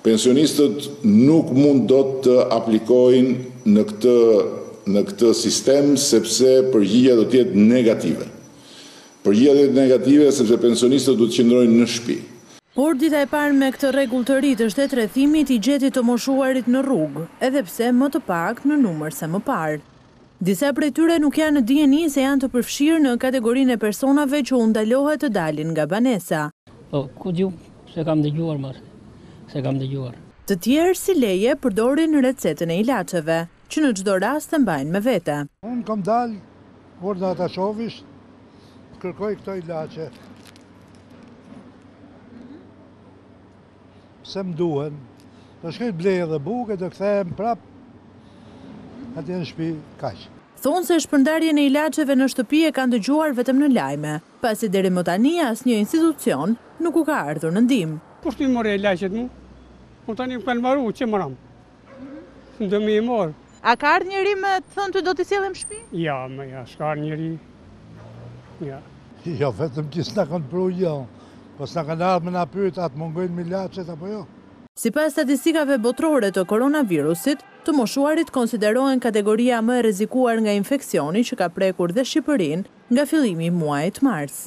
Pensionistët nuk mund dot të aplikojnë në këtë në këtë sistem sepse përgjigja do të jetë negative. Përgjigja do të jetë negative sepse pensionistët do të qëndrojnë në shpi. Por dita e parë me këtë rregull të ri të shtetrrethimit i gjeti të moshuarit në rrugë, edhe pse më të paktë në numër se më parë. Disa prej tyre nuk janë në dijeni se janë të përfshirë në kategorinë e personave që u ndalohet të dalin nga banesa. Po, ku di unë, s'e kam dëgjuar ma, s'e kam dëgjuar. Të tjerë, si leje, përdorin recetën e ilaçeve, që në çdo rast e mbajnë me vete. Unë kam dalë, urdhëro ta shohësh, kërkoj këto ilaçe. Se më duhen. Do shkoj të blej edhe bukë e do kthehem prap atje në shpi, kaq. Thonë se shpërndarjen e ilaçeve në shtëpi e kanë dëgjuar vetëm në lajme, pasi deri më tani asnjë institucion nuk u ka ardhur në ndihmë. Kush t'i marrë ilaçet mu? Unë tani më kanë mbaru, që mram? Do m'i marrë. A ka ardhë njeri me të thënë ty do t'i sjellim shpi? Jo, mre jo, s'ka ardhë njeri. Jo. Jo vetëm që s'na kanë pru jo. Po s'na kanë ardhë me na pyt, a të mungojnë ilaçet apo jo. Sipas statistikave botërore të koronavirusit, të moshuarit konsiderohen kategoria më e rrezikuar nga infeksioni që ka prekur dhe Shqipërinë nga fillimi i muajit mars.